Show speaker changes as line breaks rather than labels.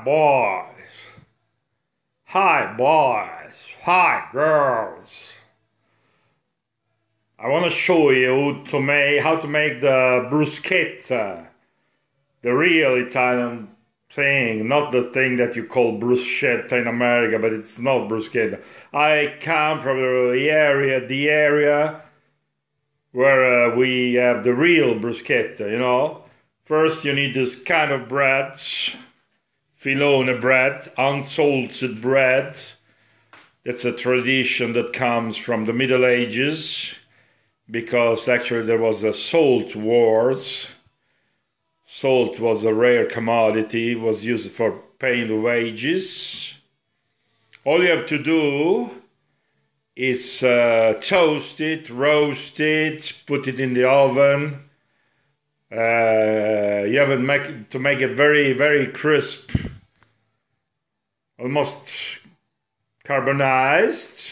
Hi, boys. Hi, boys. Hi, girls. I want to show you to make how to make the bruschetta, the real Italian thing, not the thing that you call bruschetta in America, but it's not bruschetta. I come from the area, the area where uh, we have the real bruschetta. You know, first you need this kind of bread filone bread, unsalted bread. That's a tradition that comes from the Middle Ages because actually there was a salt wars. Salt was a rare commodity, was used for paying the wages. All you have to do is uh, toast it, roast it, put it in the oven uh, you have to make it very very crisp, almost carbonized.